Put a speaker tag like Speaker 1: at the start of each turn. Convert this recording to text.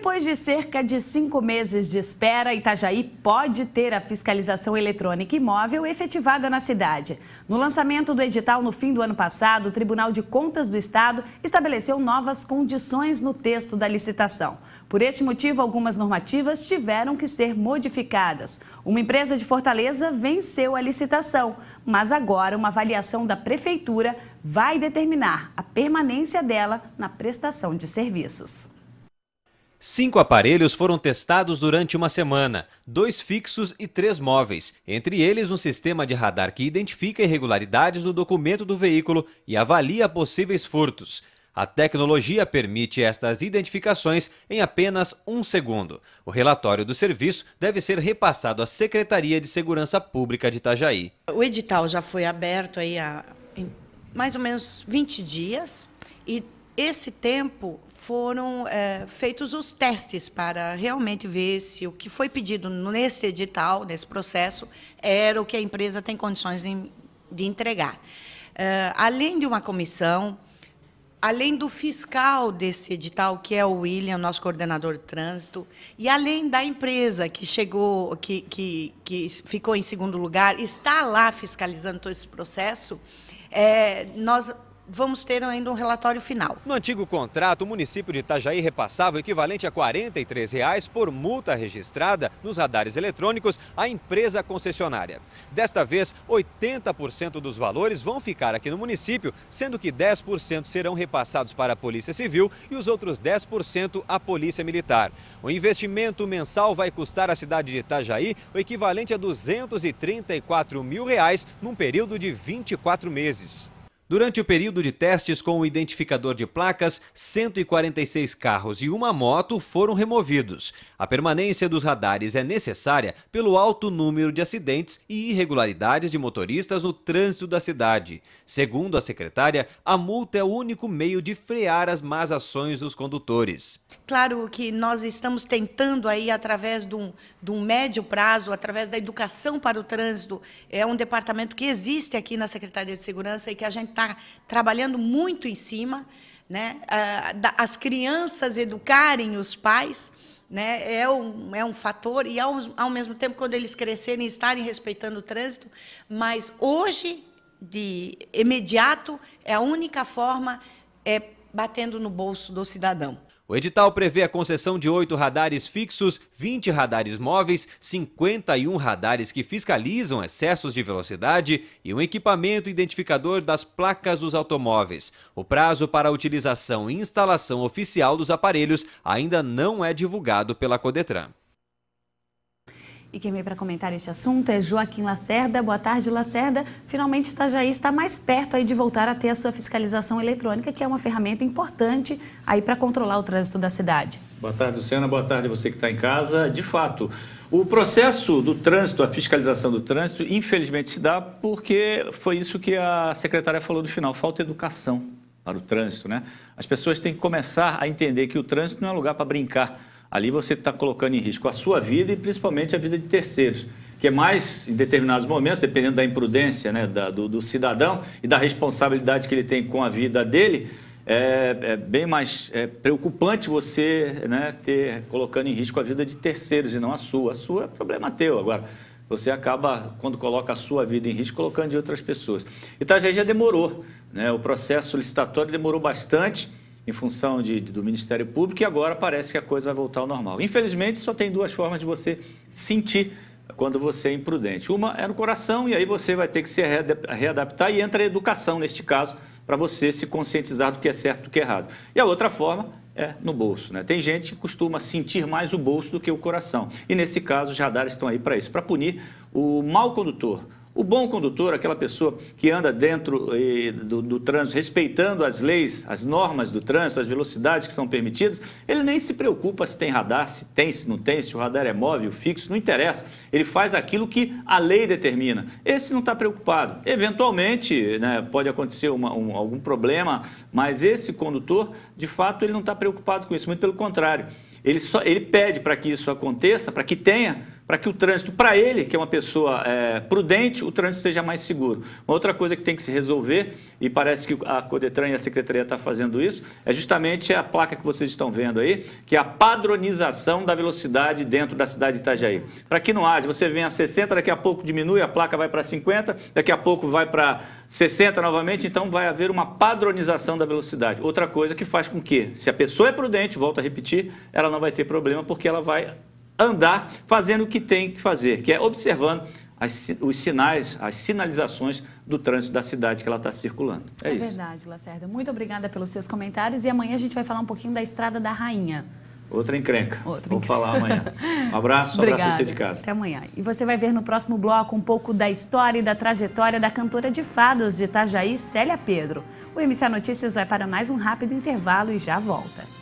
Speaker 1: depois de cerca de cinco meses de espera, Itajaí pode ter a fiscalização eletrônica imóvel efetivada na cidade. No lançamento do edital no fim do ano passado, o Tribunal de Contas do Estado estabeleceu novas condições no texto da licitação. Por este motivo, algumas normativas tiveram que ser modificadas. Uma empresa de Fortaleza venceu a licitação, mas agora uma avaliação da Prefeitura vai determinar a permanência dela na prestação de serviços.
Speaker 2: Cinco aparelhos foram testados durante uma semana, dois fixos e três móveis, entre eles um sistema de radar que identifica irregularidades no documento do veículo e avalia possíveis furtos. A tecnologia permite estas identificações em apenas um segundo. O relatório do serviço deve ser repassado à Secretaria de Segurança Pública de Itajaí.
Speaker 3: O edital já foi aberto aí há mais ou menos 20 dias e esse tempo foram é, feitos os testes para realmente ver se o que foi pedido nesse edital, nesse processo, era o que a empresa tem condições de, de entregar. É, além de uma comissão, além do fiscal desse edital, que é o William, nosso coordenador de trânsito, e além da empresa que chegou, que, que, que ficou em segundo lugar, está lá fiscalizando todo esse processo, é, nós vamos ter ainda um relatório final.
Speaker 2: No antigo contrato, o município de Itajaí repassava o equivalente a 43 reais por multa registrada nos radares eletrônicos à empresa concessionária. Desta vez, 80% dos valores vão ficar aqui no município, sendo que 10% serão repassados para a Polícia Civil e os outros 10% à Polícia Militar. O investimento mensal vai custar à cidade de Itajaí o equivalente a 234 mil reais num período de 24 meses. Durante o período de testes com o identificador de placas, 146 carros e uma moto foram removidos. A permanência dos radares é necessária pelo alto número de acidentes e irregularidades de motoristas no trânsito da cidade. Segundo a secretária, a multa é o único meio de frear as más ações dos condutores.
Speaker 3: Claro que nós estamos tentando aí, através de um, de um médio prazo, através da educação para o trânsito, é um departamento que existe aqui na Secretaria de Segurança e que a gente está trabalhando muito em cima, né? as crianças educarem os pais, né? é, um, é um fator, e ao, ao mesmo tempo, quando eles crescerem, estarem respeitando o trânsito, mas hoje, de imediato, é a única forma é batendo no bolso do cidadão.
Speaker 2: O edital prevê a concessão de oito radares fixos, 20 radares móveis, 51 radares que fiscalizam excessos de velocidade e um equipamento identificador das placas dos automóveis. O prazo para a utilização e instalação oficial dos aparelhos ainda não é divulgado pela Codetran.
Speaker 1: E quem vem para comentar este assunto é Joaquim Lacerda. Boa tarde, Lacerda. Finalmente, Itajaí está mais perto aí de voltar a ter a sua fiscalização eletrônica, que é uma ferramenta importante aí para controlar o trânsito da cidade.
Speaker 4: Boa tarde, Luciana. Boa tarde você que está em casa. De fato, o processo do trânsito, a fiscalização do trânsito, infelizmente se dá porque foi isso que a secretária falou no final, falta educação para o trânsito, né? As pessoas têm que começar a entender que o trânsito não é lugar para brincar ali você está colocando em risco a sua vida e principalmente a vida de terceiros, que é mais, em determinados momentos, dependendo da imprudência né, da, do, do, cidadão e da responsabilidade que ele tem com a vida dele, é, é bem mais é, preocupante você né, ter colocando em risco a vida de terceiros e não a sua. A sua é problema teu. Agora, você acaba, quando coloca a sua vida em risco, colocando de outras pessoas. Itajaí já demorou, né? o processo licitatório demorou bastante, em função de, do Ministério Público e agora parece que a coisa vai voltar ao normal. Infelizmente, só tem duas formas de você sentir quando você é imprudente. Uma é no coração e aí você vai ter que se readaptar e entra a educação neste caso para você se conscientizar do que é certo e do que é errado. E a outra forma é no bolso. Né? Tem gente que costuma sentir mais o bolso do que o coração. E nesse caso, os radares estão aí para isso, para punir o mau condutor, o bom condutor, aquela pessoa que anda dentro eh, do, do, trânsito, respeitando as leis, as normas do trânsito, as velocidades que são permitidas, ele nem se preocupa se tem radar, se tem, se não tem, se o radar é móvel, fixo, não interessa. Ele faz aquilo que a lei determina. Esse não está preocupado. Eventualmente, né, pode acontecer uma, um, algum problema, mas esse condutor, de fato, ele não está preocupado com isso, muito pelo contrário. Ele, só, ele pede para que isso aconteça, para que tenha para que o trânsito, para ele, que é uma pessoa é, prudente, o trânsito seja mais seguro. Uma outra coisa que tem que se resolver, e parece que a Codetran e a Secretaria está fazendo isso, é justamente a placa que vocês estão vendo aí, que é a padronização da velocidade dentro da cidade de Itajaí. Para que não haja, você vem a 60, daqui a pouco diminui, a placa vai para 50, daqui a pouco vai para 60 novamente, então vai haver uma padronização da velocidade. Outra coisa que faz com que, se a pessoa é prudente, volto a repetir, ela não vai ter problema porque ela vai andar fazendo o que tem que fazer, que é observando as, os sinais, as sinalizações do trânsito da cidade que ela está circulando. É, é
Speaker 1: isso. verdade, Lacerda. Muito obrigada pelos seus comentários e amanhã a gente vai falar um pouquinho da Estrada da Rainha.
Speaker 4: Outra encrenca. Outra Vou encrenca. falar amanhã. Um abraço, um abraço você de casa.
Speaker 1: Até amanhã. E você vai ver no próximo bloco um pouco da história e da trajetória da cantora de fados de Itajaí, Célia Pedro. O MCA Notícias vai para mais um rápido intervalo e já volta.